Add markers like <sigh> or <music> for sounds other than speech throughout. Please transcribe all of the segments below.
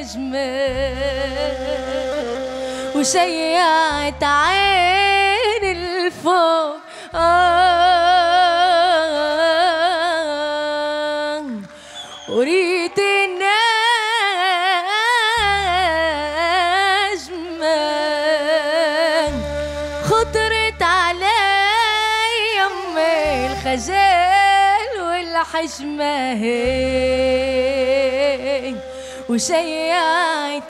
أجمل وشيعت عين الفوق. وريت النجمة خطرت علي أمي الخجل والحشمة. هي وشيعت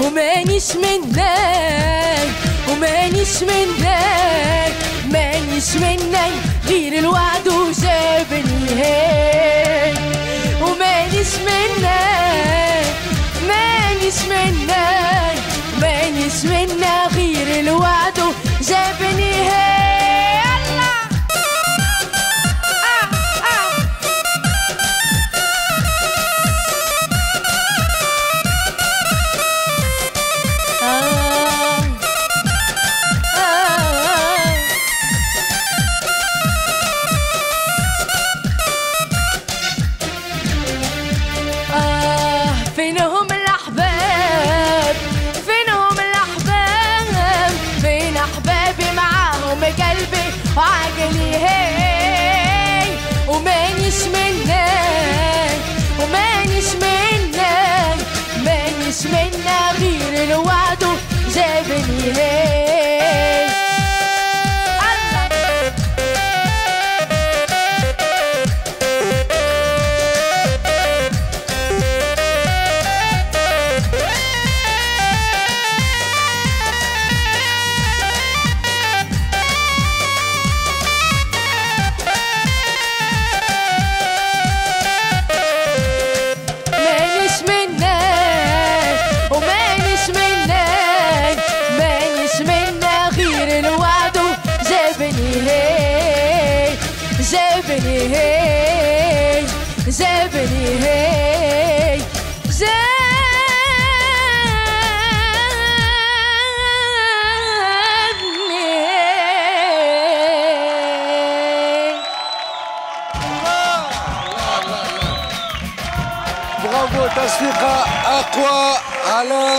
ومانيش منك ومانيش منك مانيش منك غير الوعد وجابني هيك. ومانيش منك مانيش منك مانيش منك غير الوعد وجابني هيك.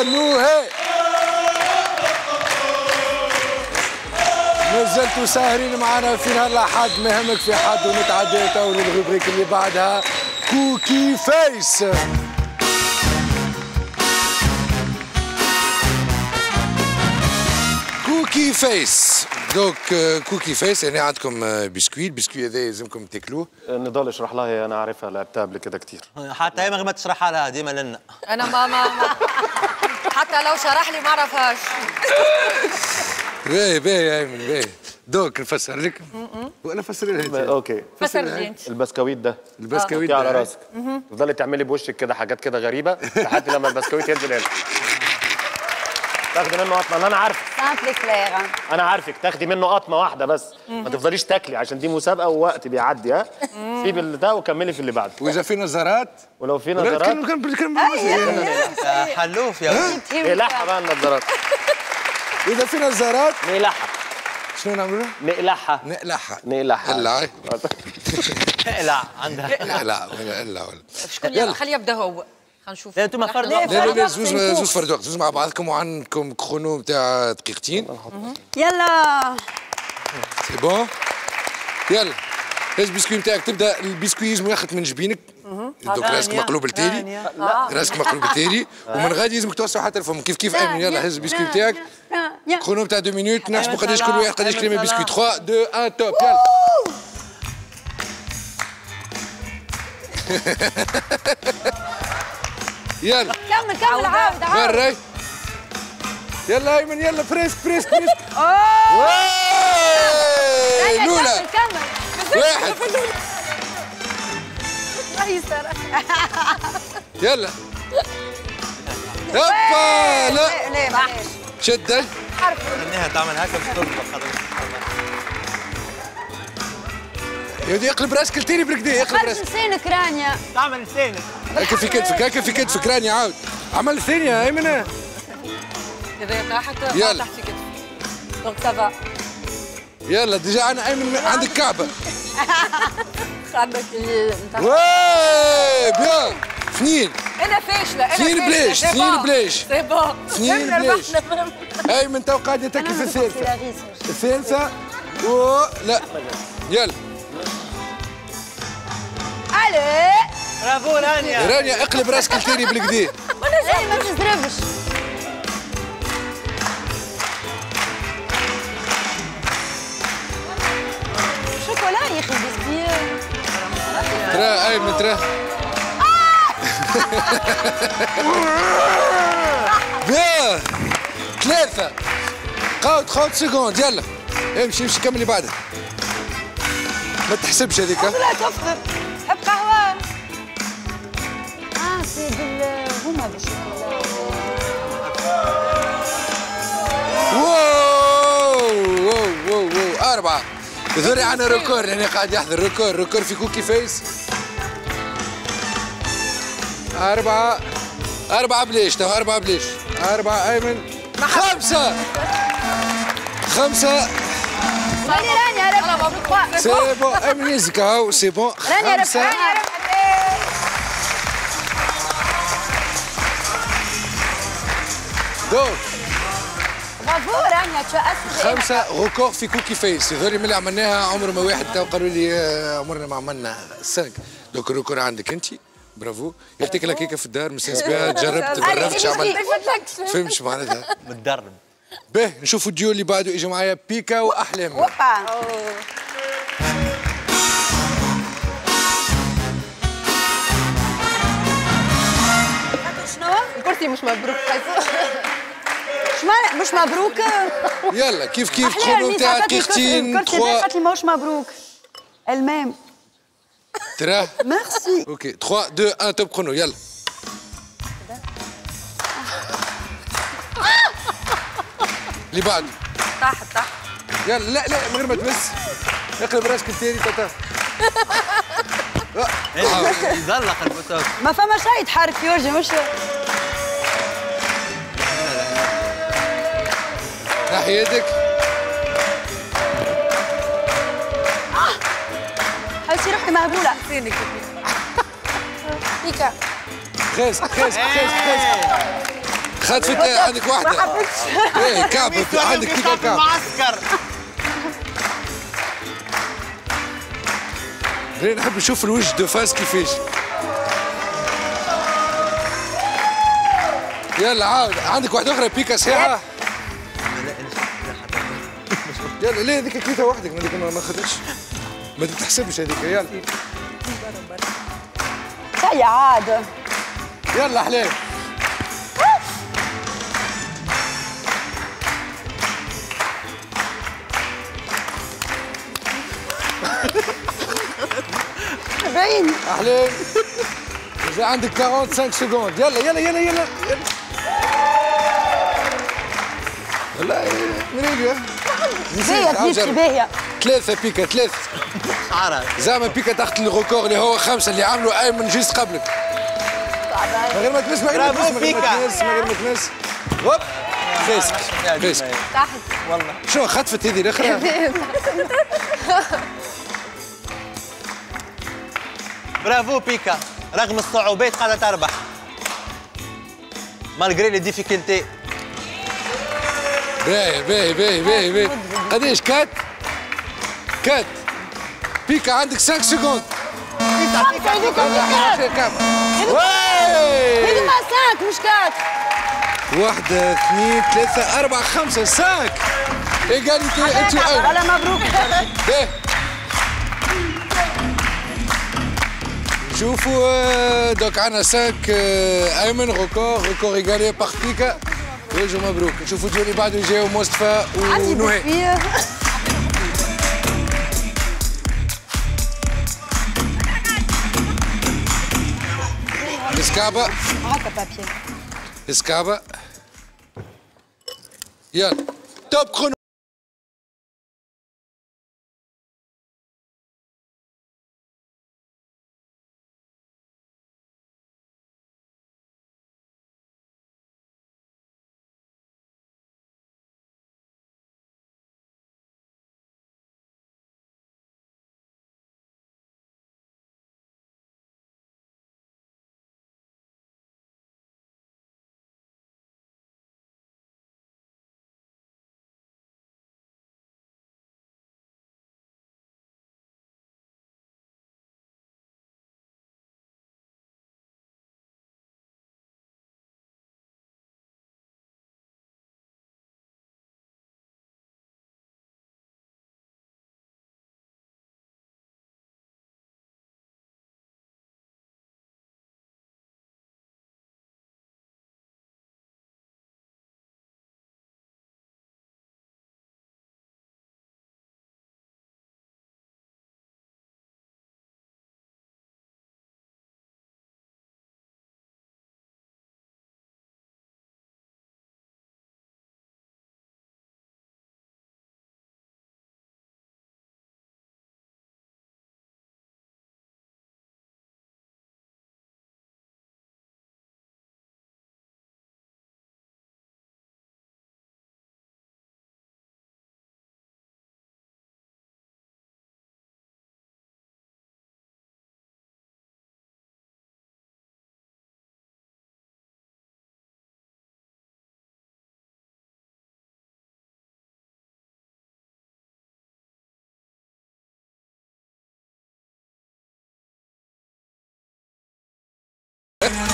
باهي مازلتوا ساهرين معنا في نهار الأحد ما يهمك في حد ونتعدى تو لل rubrique اللي بعدها. Cookie Face. Cookie Face. donc Cookie Face يعني عندكم بسكويت البسكويت هذا يلزمكم تاكلوه نضال اشرح لها هي أنا عارفها لعبتها قبل كده كتير. حتى هي من غير ما تشرحها لها ديما لنا. أنا ما ما, ما حتى لو شرح لي ما اعرفهاش باهي باهي يا إيمن باهي donc نفسر لك. ولا فسر لها okay. فسر لي أنت. البسكويت ده. البسكويت حطيه على ده. راسك. تفضلي تعملي بوشك كده حاجات كده غريبة لحد لما البسكويت ينزل هنا. تاخدي منه قطمة. أنا عارفك. أنا عارفك. تاخدي منه قطمة واحدة بس. ما تفضليش تاكلي عشان دي مسابقة ووقت بيعدي ها؟ سيبي اللي ده وكملي في اللي بعده. وإذا في نظارات ولو في ولا نظرات؟ كان كان كان بالمصري. يا حلوف يا. نقلعها بقى النظارات <laughs> إذا في نظارات نقلعها شنو نعملوا؟ نقلعها نقلعها نقلعها اقلع اقلع عندها. اقلع ولا اقلع ولا شكون يلا. خليه يبدأ هو. نشوف لا أنتم فرد لا لا زوز زوز فرد وقت زوز مع بعضكم وعندكم كرونو نتاع دقيقتين يلا. c'est bon يلا. هز البسكوي نتاعك تبدأ البسكوي لازم ياخذ من جبينك. donc راسك مقلوب التالي راسك مقلوب التالي ومن غادي لازمك توسع حتى الفم. كيف كيف ايمن يلا هز البسكوي نتاعك. chrono نتاع deux minutes نحسبوا قداش كل واحد قداش كلمه بسكوي 3 2 1 top. يلا. <laughs> يلا. كمل كمل عاود عاود يلا أيمن يلا presque presque presque واي لولا. كمل. واحد. <laughs> يلا. هوبا. لا. ليه معلش. شد. انها تعمل هكا مش خلاص. يا ودي اقلب راسك التاني بركدي اقلب خرج راسك. لسانك رانيا. تعمل لسانك. هكا في كتفك هكا في كتفك راني عاود. عمل الثانية يا إذا طاحت يلا. تحت في كتفي donc ça va يلا déjà أنا ايمن عندك <laughs> كعبة. عندك ouais bien اثنين. أنا فاشله اثنين فاشلة. بلاش bon. بلاش. c'est bon فهمنا بلاش. ايمن تو قاعد يتكي في الثالثة الثالثة و لا. يلا. ألو. برافو رانيا. رانيا اقلب راسك التاني بالكدا اي ما تزربش. شوكولا يا أخي بسكويت ترى ايمن ترى. <laughs> ثلاثة. قاعد 30 سكوند يلا. امشي امشي كملي بعدها ما تحسبش هذيك؟ لا تفطر سي بال هما بالشوكولا واو واو واو واو. أربعة. ذوري عنا ريكور يعني قاعد يحضر ريكور ريكور في كوكي فيس. أربعة. أربعة بليش. تو أربعة بليش. أربعة أيمن. خمسة. خمسة. راني راني مبروك سي بون أيمن يزك هاو c'est bon راني ربحت خمسة. راني ربحت donc برافو رانيا خمسة record في cookie face. من اللي عملناها عمر ما واحد. تو قالوا لي آه، عمرنا ما عملنا cinq donc ال record عندك أنت. برافو. يعطيك الكيكة في الدار مساس بها <laughs> جربت جربت شو عملت. فهمتش معناتها؟ متدرب. به نشوفوا الديو اللي بعده اجوا معايا. بيكا واحلام اوبا شنو؟ الكرسي مش مبروك. شمال مش مبروك؟ يلا كيف كيف؟ نتاع عطاتني دقيقتين 3 قالت لي ماهوش مبروك. المام ترى؟ ميرسي. أوكي. 3 2 1 توب كرونو يلا. اللي بعده طاحت طاحت يلا لا لا من غير ما تمس. اقلب راسك التاني تاتا. <laughs> يزلق البوتوك ما فما شيء يتحرك يورجي مش ناحي يدك. حسي روحي مهبوله فينك؟ بيكا خيس خيس خيس خيس. خطفت عندك ما واحدة حبيتش. إيه كعب عندك بيكا كعب. معسكر. غير نحب نشوف الوجه دو فاس كيفاش. يلا عاود. عندك واحدة أخرى؟ بيكا صحيحة؟ يلا ليه هذيك كليتها وحدك هذيك ما ما خدتش. ما تتحسبش هذيك يلا. شيء عاد. يلا حلال. بعين احلام اذا عندك 45 secondes يلا يلا يلا يلا يلا. مريليا باهية تمشي باهية ثلاثة بيكا ثلاثة عرب زعما بيكا تحت ال record اللي هو خمسة اللي عملوا ايمن juste قبلك من غير ما تمس من غير ما تمس من غير ما. تمس من غير ما تمس هوب فيسك فيسك تحت والله شو خطفت هذه الاخرى برافو بيكا رغم الصعوبات قاعدة تربح malgré les difficultés باهي باهي باهي باهي باهي. قديش؟ quatre؟ quatre. بيكا عندك 5 secondes هذيك واي! هذه ما cinq مش quatre. واحدة اثنين ثلاثة أربعة خمسة cinq égalité أنت وأيمن ولا مبروك. شوفوا آه، دوك عنا سانك آه، أيمن ريكور ريكور إيجالي باغ بيكا ويجوا مبروك نشوفوا الجو اللي بعده يجيو مصطفى عندي ونهى بوفيه اسكابة هكا بابي اسكابة يلا توب كرونو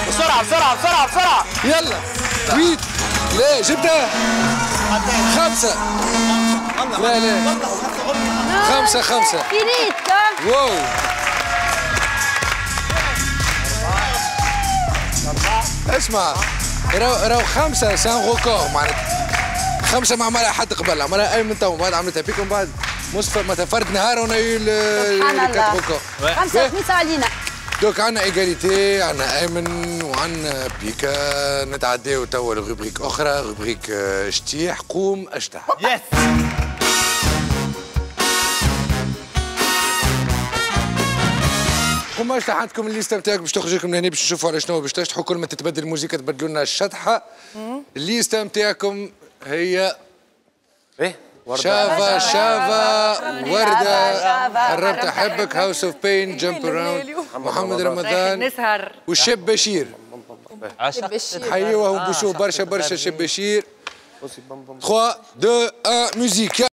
بسرعة بسرعة بسرعة بسرعة. يلا. ويت. لا جبتها. خمسة. لا لا. خمسة خمسة. فينيتا واو. اسمع. راهو راهو خمسة سان روكور معناتها. خمسة ما عملها حد قبل. عملها أيمن تو بعد عملتها بيك ومن بعد. مصطفى مثلا فرد نهار ونايل سبحان الله. روكور خمسة خميسة علينا donc عندنا égalité عندنا ايمن وعندنا بيكا. نتعداو توا ل rubrique أخرى rubrique آه، شتيح قوم أشتح. يس فماش عندكم الليستة نتاعك باش تخرج لكم لهنا باش تشوفوا على شنو باش تشطحوا كل ما تتبدل الموسيقى تبدلوا لنا الشطحه الليستة نتاعكم هي إيه؟ شافا شافا وردة. قربت أحبك House of Pain Jump Around محمد رمضان. نسهر. والشاب بشير. بشير. حيوهم بوشو برشا برشا شاب بشير. 3 2 1 musique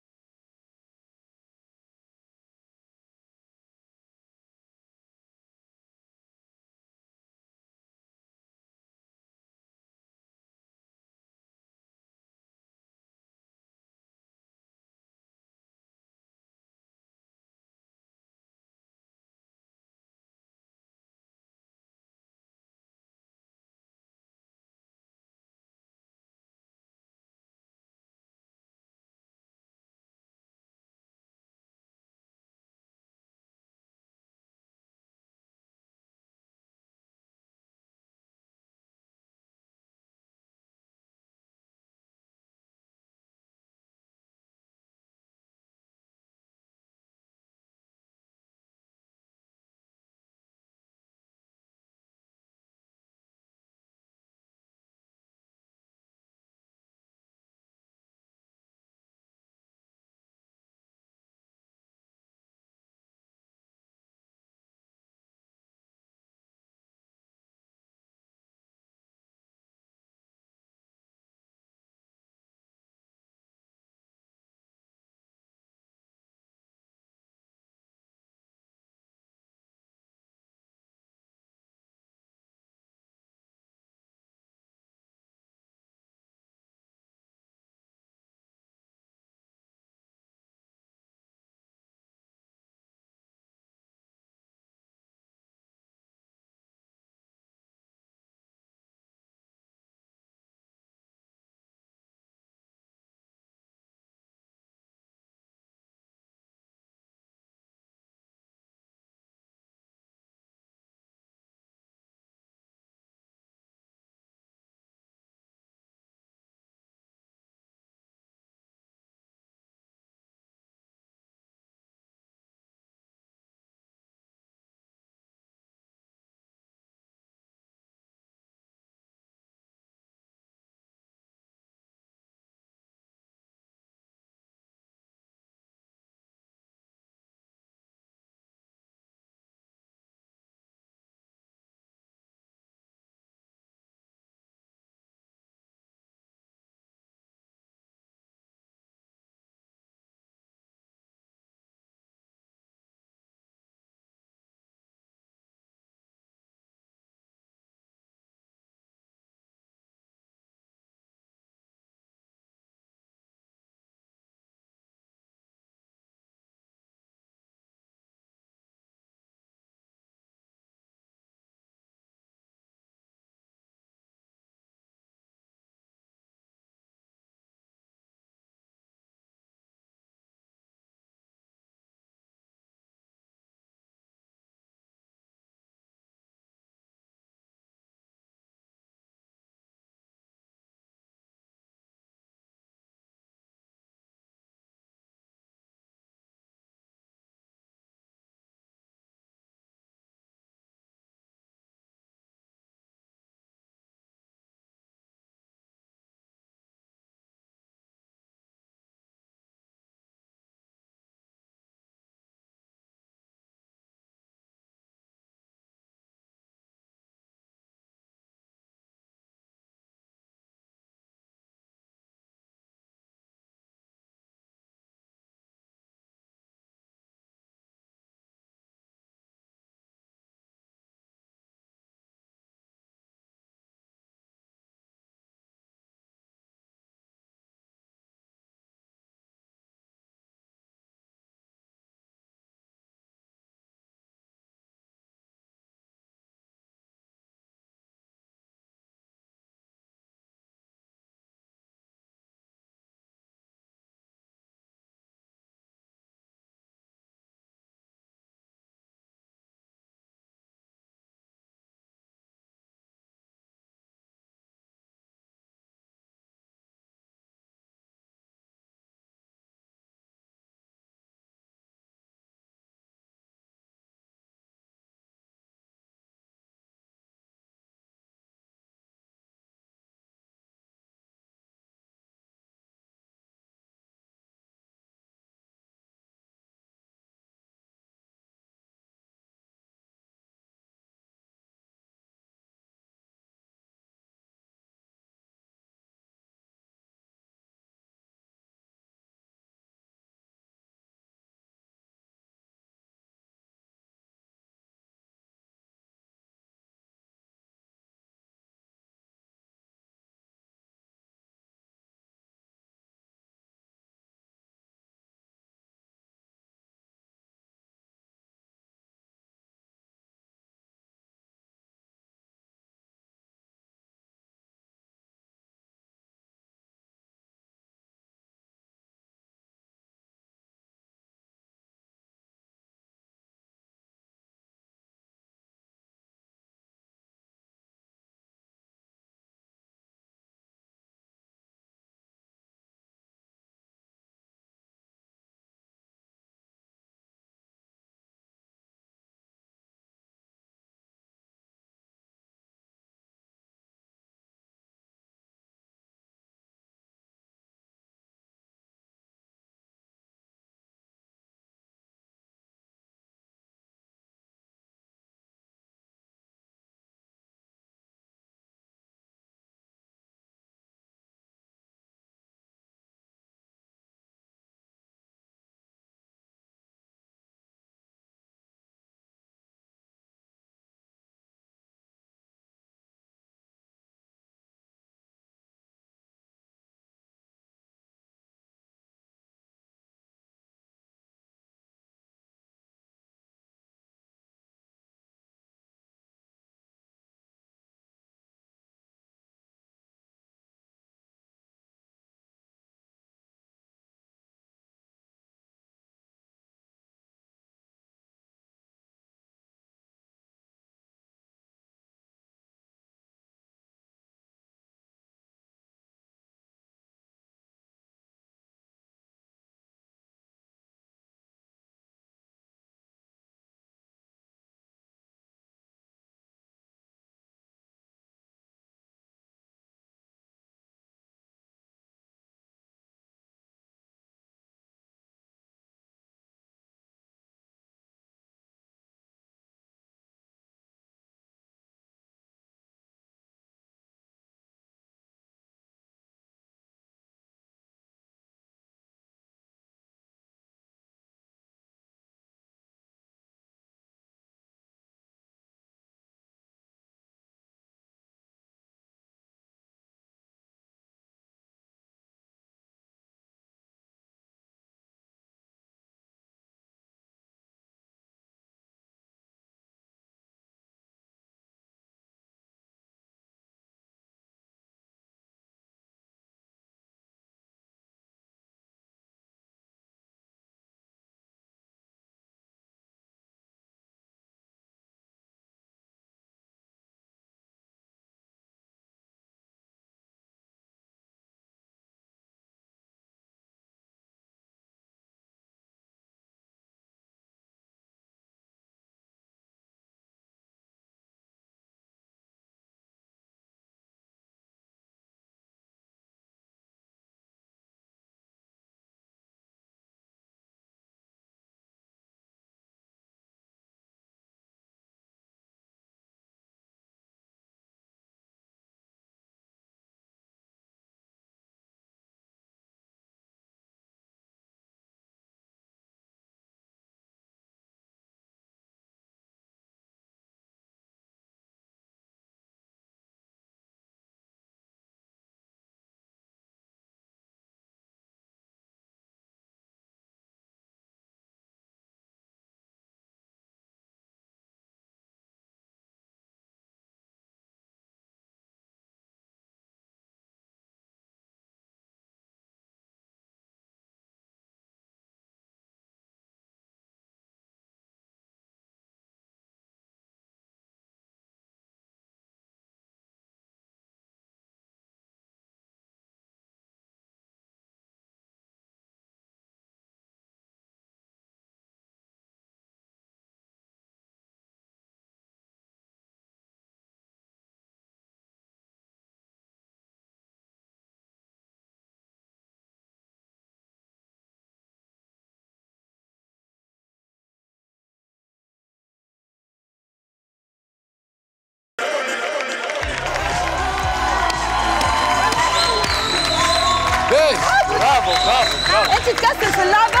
انت تكسر في اللعبة.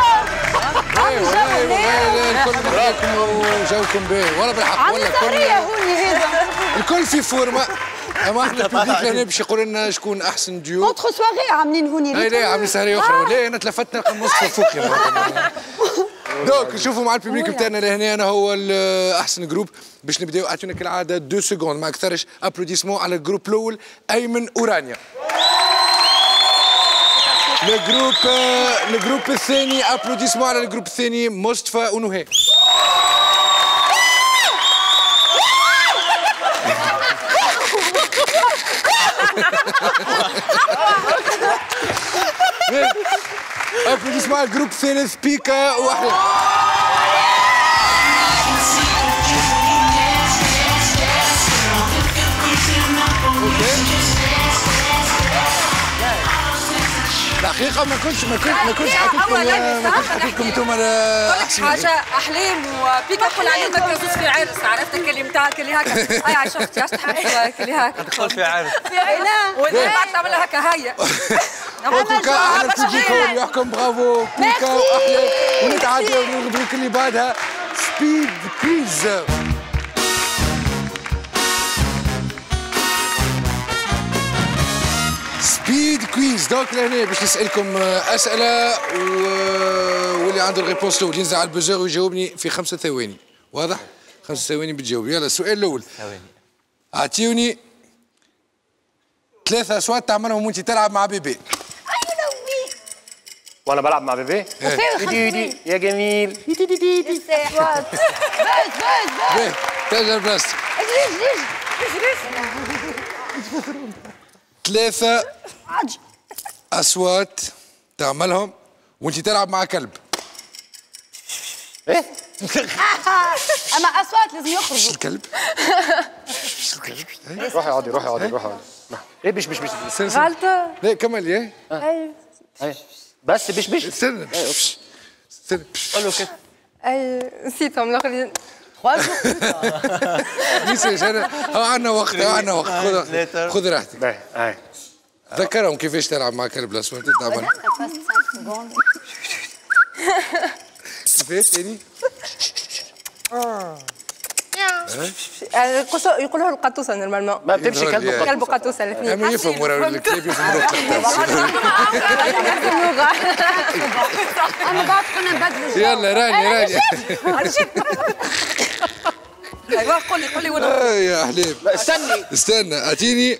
والله الكل وجوكم والله بالحق عم هوني هذا. الكل في forme أما إحنا ال public لهنا باش يقول لنا شكون أحسن une autre soirée عاملين هوني. اي لا عاملين سهرية أخرى. لا. أنا تلفتنا نلقى النص فوقي donc نشوفوا مع ال public بتاعنا لهنا أنا هو احسن groupe باش نبدأو اعطونا كالعادة deux secondes ما أكثرش. applaudissements على ال groupe الأول أيمن ورانيا ال groupe ال groupe الثاني applaudissements على ال groupe الثاني مصطفى ونهى applaudissements على ال groupe الثالث بيكا واحلام الحقيقة ما كنتش ما كنت ما كنتش حكيت لكم ما كنتش حكيت لكم أنتم احسن حاجة أحلام وبيكا قول عليه ما كرزوش في عرس. عرفت كلي متاع كلي هكا هاي شفتي عشت تحب كلي هكا تدخل في عرس. في عيناه بعد تعملها هكا هيا أوكي على البيجيكم يحكم برافو. بيكا واحلام ونتعداو للروبريك اللي بعدها. سبيد كويز Speed Quiz. donc لهنا باش نسألكم أسئلة و... واللي عنده ال réponse الأول ينزل على ال buzzer ويجاوبني في خمسة ثواني. واضح؟ خمسة ثواني بتجاوب يلا السؤال الأول. ثواني. أعطيوني ثلاثة أصوات تعملهم وانت تلعب مع bébé. وأنا بلعب مع bébé؟ دي دي يا جميل <laughs> بس بس باهي ترجع بلاصتك. ثلاثة. أصوات تعملهم وأنت تلعب مع كلب. إيه؟ <laughs> اما اصوات لازم يخرجوا. الكلب؟ روحي اقعدي روحي اقعدي روحي اقعدي إيه بش بش بش. غلطة. لا كمل إيه بس بش بش استنى استنى قول له كده. أيوة نسيتهم الآخرين. نسيش <laughs> أنا هو عندنا وقت عندنا وقت. خذ ليتر. خذ راحتك. ذكرهم كيفاش تلعب مع كلب الأصوات تعمل كيفاش ثاني يقولوا القطوسة نورمالمون. ما بتمشي كلب. كلب قطوسة الاثنين أما يفهم ورا الكلاب يفهم ورا اللغة <laughs> أنا بعد كنا نبدلوا يلا راني راني أيوة قول لي قول لي وين آه يا لا استني. استنى أعطيني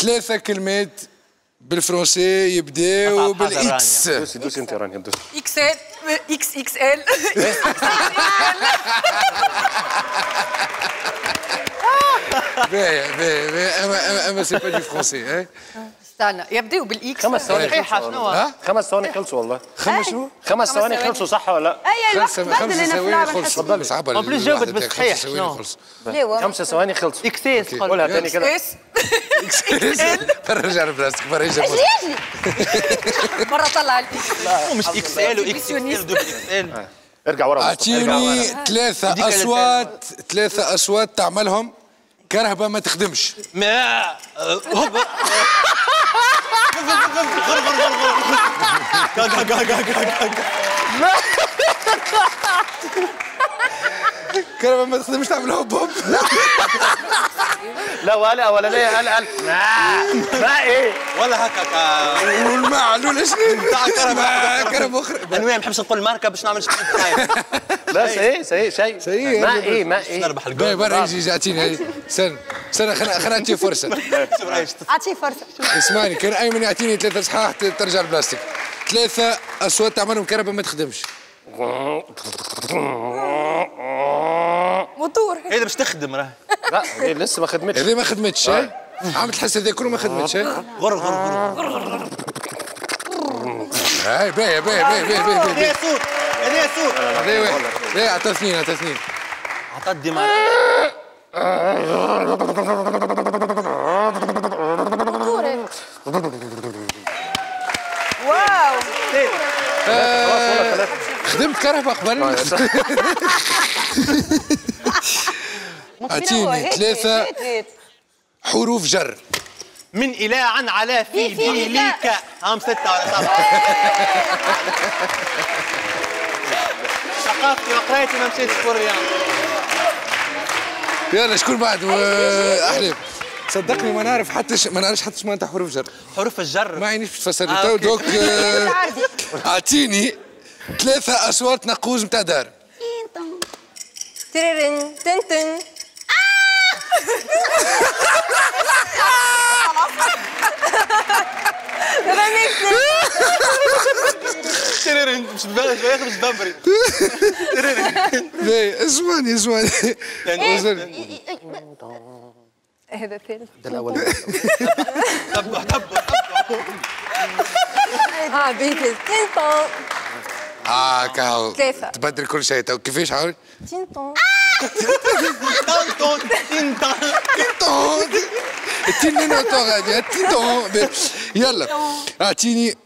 ثلاثة كلمات بالفرنسي يبداو أصعب حاجة بال X doucement doucement أنت يا رانيا دوسي. إكس ال إكس إكس ال باهي باهي باهي اما اما اما c'est pas du français استنى يبداو بال X. خمس ثواني خلصوا. شنو خمس ثواني خلصوا والله. خمس شنو؟ خمس ثواني خلصوا صح ولا؟ لا؟ اي في ثواني اللعبه خلص. نحس صعبة En plus جاوبت الواحدة بس خمسة صحيح، ثواني شنو؟ خمس ثواني خلصوا إكسيس قول قولها تاني كده. اس فرجع لبلاستيك فرجع اجلي اجلي مرة طلع مش إكس ال واكس ال ارجع ورا اعطيني. ثلاثة أصوات ثلاثة. أصوات تعملهم كرهبة ما تخدمش. ما ガガガガガガガ كرهبة ما تخدمش تعمل هوب هوب لا ولا اولانيه قال قال ما ما إيه؟ ولا هكا والماء لولا شنو بتاع كرهبة. كرهبة أخرى المهم ما بحبش نقول ماركة باش نعمل شيء لا سي سي شيء سي. ما إيه ما إيه. نربح الجول برا يجي أعطيني. <laughs> هاي استنى استنى خلينا خلينا نعطيه فرصة أعطيه فرصة. اسمعني كان أيمن يعطيني ثلاثة صحاح ترجع البلاستيك. ثلاثة أصوات تعملهم كرهبة ما تخدمش. موتور. هذا باش تخدم راه. لا إيه لسه ما خدمتش. هذه ما خدمتش هاي عم تحس هذا كله ما خدمتش غر غر غر هاي باهي باهي باهي باهي باهي باهي. هذا sûr هذا sûr هذا واحد. لا عطى اثنين عطى اثنين. عطات ديما كرهبة قبل <laughs> أعطيني ثلاثة حروف جر. من إله عن على في في- بي في ليك هم ستة ولا سبعة. <laughs> ثقافتي وقرايتي ما مشيتش كوريا يلا شكون بعد؟ احلام صدقني ما نعرف حتى ش... ما نعرفش حتى شو معناتها حروف جر. حروف الجر. ما عينيش باش تفسر لي آه، تو. donc آه، <laughs> أعطيني ثلاثة أصوات نقوز نتاع دار. تنتن مش مش دبري باهي اسمعني اسمعني وصل. هذا الثالث ده الأول. دبر دبر آه بيت تنتون آه كاو ثلاثة. تبدل كل شيء. تو كيفاش حاول تنتون تون تين تون تون التنين تو غادي التنين باهي. يلا. أعطيني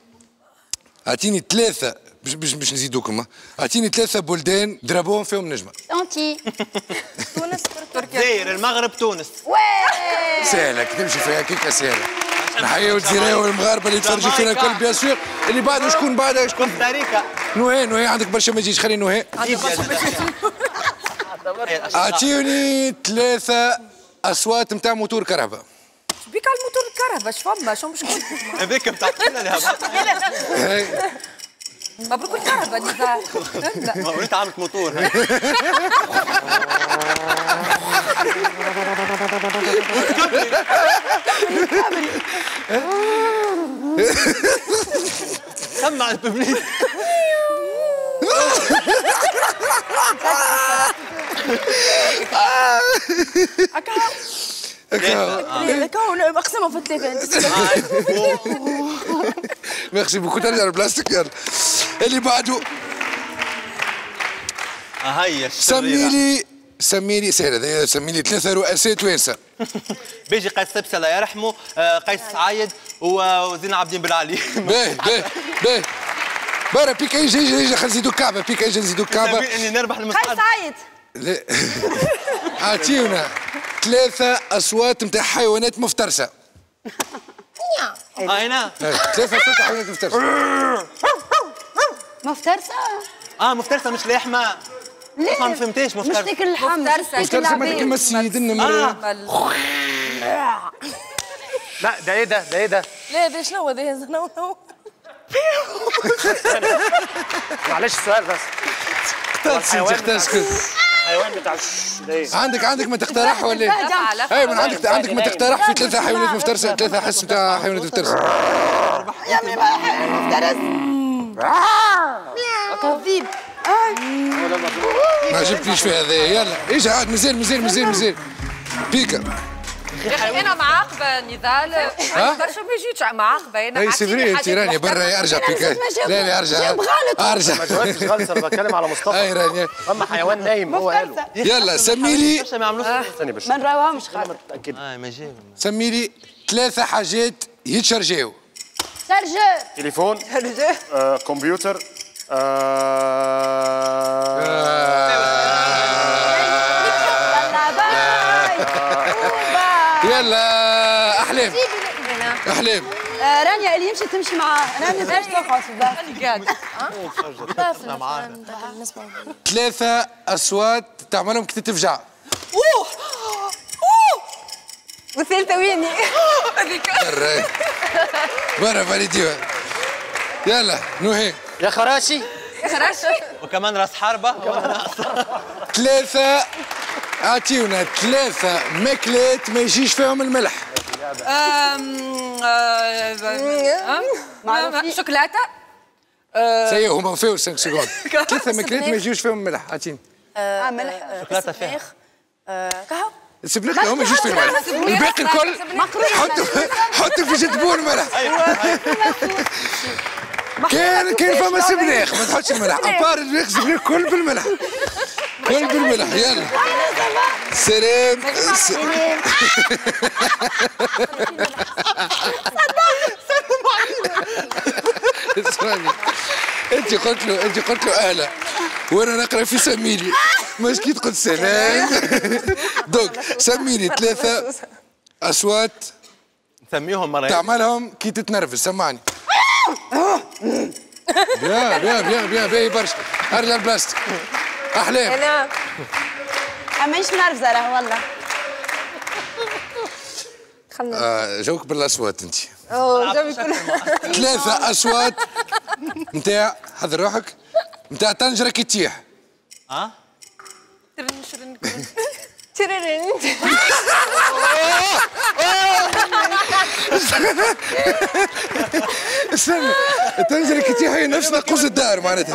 أعطيني ثلاثة. باش باش باش نزيدوكم. أعطيني ثلاثة بلدان ضربوهم فيهم نجمة. أنتي. تونس تركيا زاير المغرب تونس. oui سهلة. كي تمشي فيها كيكة سهلة. نحيو الجزيرة والمغاربة اللي يتفرجوا فينا الكل bien sûr. اللي بعده شكون بعده؟ شكون؟ كوستاريكا نوهي نوهي عندك برشا ما يجيش خلي نوهي. أعطيوني ثلاثة أصوات نتاع موتور كهرباء. بيك على الموتور الكهرباء اش فما؟ شو مشكل هذيك بتاع كلنا اللي هبط هاي. مبروك الكرهبة نزار وريت عملت موتور سمع الببليك كون اقسمها في الثلاثه ميرسي بوكو ترجع البلاستيك يلا اللي بعده. هيا سمي لي سمي لي سهل هذا سمي لي ثلاثة رؤساء توانسة بيجي قيس سبسة الله يرحمه آه، قيس سعايد و- وزين عابدين بالعلي باهي <laughs> باهي باهي برا بيكا يجي يجي يجي خلينا نزيدو كعبة بيكا يجي نزيدو كعبة. إني نربح المساعدة سعيد لا. <laughs> أعطيونا ثلاثة أصوات نتاع حيوانات مفترسة. آه هنا إيه، ثلاثة أصوات حيوانات مفترسة. <laughs> مفترسة آه مفترسة مش لحمة ليه؟ ما فهمتيش مش مفترسة ديك اللحم مفترسة. ديك مفترسة ما. كلمة السيد النمر لا ده إيه ده ده إيه ده لا ده شنو شنو هو معلش السؤال بس اختار اختار بتاع- الحيوان بتاع ده إيه عندك عندك ما تقترح ولا إيه؟ اي من عندك عندك ما تقترح في ثلاثة حيوانات مفترسة ثلاثة حس نتاع حيوانات مفترسة كذيب ما جبتنيش في هذا يلا إيش عاد مزال مزال مزال مزال بيكا يا أخي أنا معاقبه نضال؟ برشا ما جيتش معاقبه أنا اي سي انت راني. برا ارجع بيكا لا لا ارجع. ارجع ما جاوبتش غلط أنا بتكلم على مصطفى اي راني اما حيوان نايم هو مفترسة يلا سمي لي ما نراوهمش آه ما جاي سمي لي ثلاثة حاجات يتشرجيو chargeur téléphone آه، كمبيوتر يلا باي باي. يلا أحلام. أحلام. آه، رانيا اللي يمشي تمشي معاه رانيا تمشي تقعد في الباب قاعد ثلاثة أصوات تعملهم كي تتفجع أوه! أوه! والثالثة ويني؟ <laughs> هذيك. برا برا فاليديوها يلا نوهي يا خراشي. خراشي. وكمان راس حربة ثلاثة. اعطيونا ثلاثة. ماكلات ما يجيش فيهم الملح. شوكولاتة. سي هما ما فيهوش 5 سكوند ثلاثة ماكلات ما يجيوش فيهم الملح. اعطيني آه، ملح شوكولاتة فيها. السبناخ ما يجيش فيهم الملح الباقي الكل حطوا حطوا في جدبون الملح كان كان فما سبناخ ما تحطش الملح أبار الباقي سبناخ كل بالملح كل بالملح يلا. سلام. س- <laughs> اسمعني. انت قلت له انت قلت له أهلا. وأنا نقرأ في سميلي مش كي تقول سلام donc سميلي ثلاثة. أصوات. سميهم مرة. تعملهم كي تتنرفز سمعني. bien bien bien bien باهي برشا. ارجع البلاستيك أحلام. أنا مانيش منرفزة راه والله. خلنا آه جوك بالأصوات انت <laughs> ثلاثة أصوات. نتاع حضر روحك. نتاع طنجرة كي تطيح. ها؟ تررن <laughs> استنى الطنجرة كي تطيح هي نفس ناقوس الدار معناتها.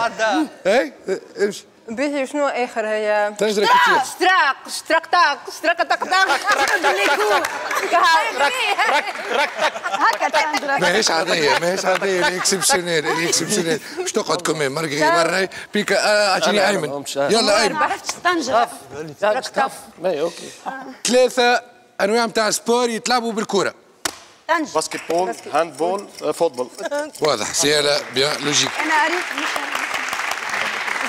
اي امشي باهي شنو آخر هي؟ طنجرة كي تطيح اشتراك اشتراك تاك اشتراك تاك تاك. هكا تنجرك ماهيش عادية ماهيش عادية. ال exceptionnelle ال exceptionnelle باش تقعد كمان مرة مرة بيكا آه، اعطيني أيمن. يلا أيمن. عرفتش طنجرة. ماهي OK. ثلاثة أنواع نتاع sport يتلعبوا بالكرة basketball handball آه، football. واضح. سيالة bien logique أنا قريت مش-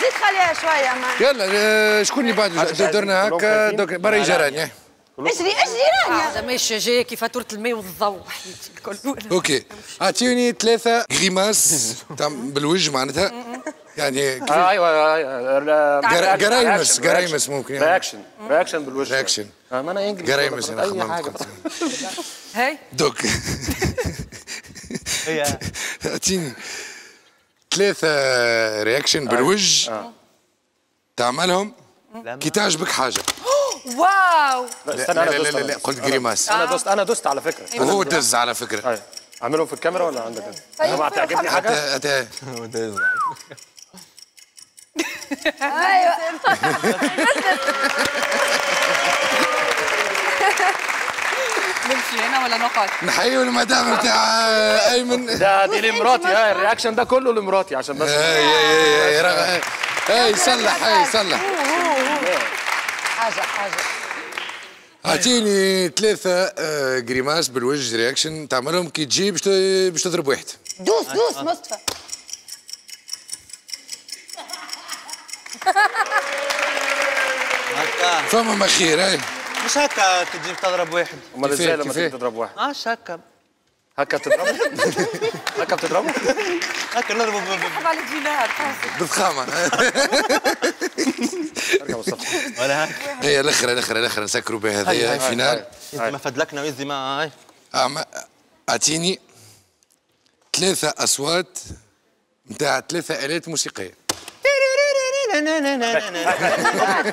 زيد خليها شوية ما يلا آه، شكون اللي بعد؟ دورنا هكا. donc برا اجري راني اجري اجري رانيا زعما الشجاكي فاتوره الماء والضوء. حياتي <laughs> الكل OK اعطيوني ثلاثة grimaces تاع بالوجه معناتها. يعني آه، أيوه grimaces grimaces ممكن. يعني reaction reaction بالوجه. reaction. آه، ما أنا English grimaces ولا أنا خممت هاي. donc. <laughs> <laughs> هي اعطيني ثلاثة reaction بالوجه. تعملهم. كي تعجبك حاجة. واو. لا لا استنى لا لا, دوست لا, لا أنا. قلت جريماس أنا دوست أنا دوست على فكرة. وهو دز على فكرة. أيوة. أعملهم في الكاميرا ولا عندك؟ انت؟ طيب، أنا ما تعجبني حاجة؟ أت- أت- <laughs> <laughs> نمشي هنا ولا نقعد؟ نحيوا المدام نتاع أيمن. ده دي لمراتي ها ال reaction ده كله لمراتي عشان بس. اي اي اي اي صلح اي صلح حاجة حاجة أعطيني ثلاثة آه، grimaces بالوجه reaction. تعملهم كي تجي باش تضرب واحد. دوس دوس مصطفى. فما ما خير اي مش هكا تجي تضرب واحد. أمال إزاي كيفاه- لما تيجي كيفاه؟ تضرب واحد؟ مش هكا <laughs> هكا بتضرب هكا بتضرب؟ هكا نضربوا ب- ب- حب على الدينار بالضخامة أرجع مصطفى ولا هكا هي الاخرى الاخرى الاخرى نسكروا بها هذه فينال ما فدلكنا ويزي ما هاي. أعطيني ثلاثة أصوات نتاع ثلاثة آلات موسيقية.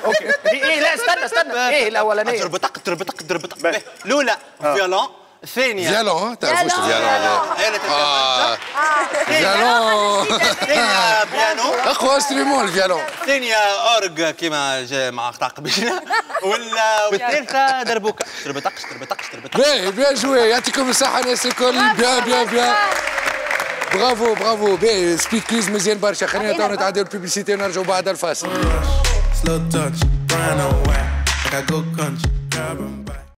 أوكي إيه لا استنى استنى إيه الاولانيه تربطق تربطق تربطق. الاولى violon الثانية violon تعرفوش ال violon violon بيانو اقوى instrument ال violon الثانية orgue كيما جا مع قطع قبيلة ولا والثالثة دربوكة تربطقش تربطقش تربطقش باهي bien joué يعطيكم الصحة الناس الكل bien bien bien برافو برافو باهي speed quiz مزيان برشا خلينا تو نتعداو ال publicité ونرجعوا بعد الفاصل